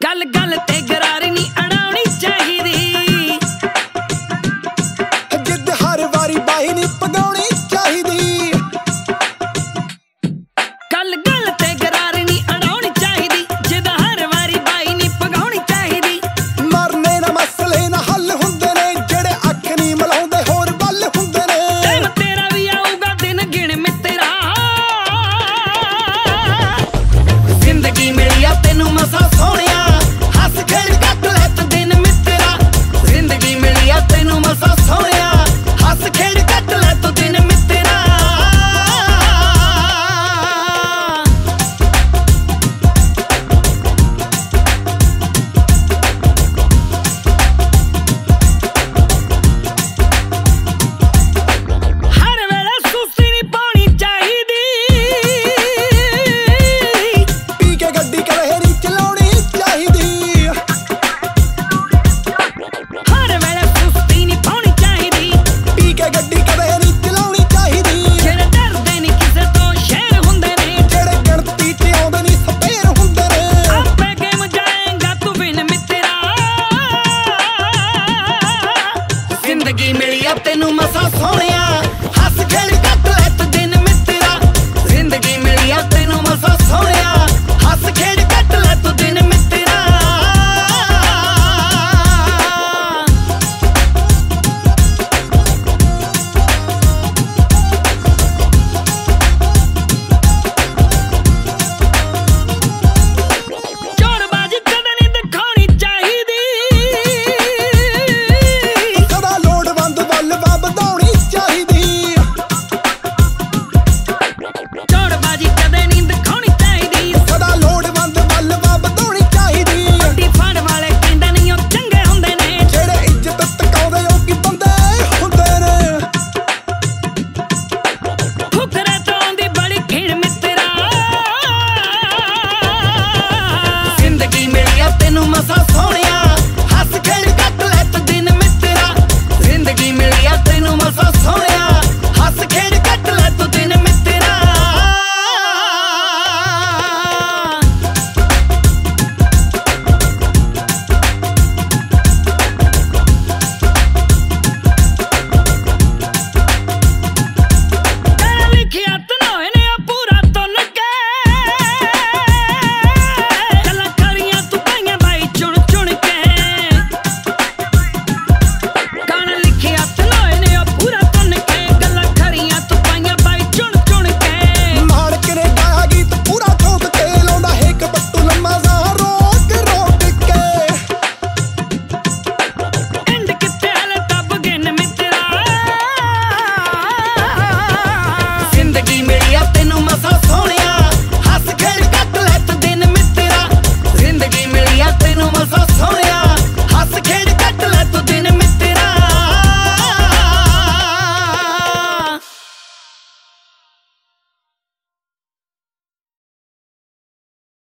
ਗੱਲ ਗੱਲ ਤੇ ਗਰਾਰ ਨਹੀਂ ਅੜਾਉਣੀ सोने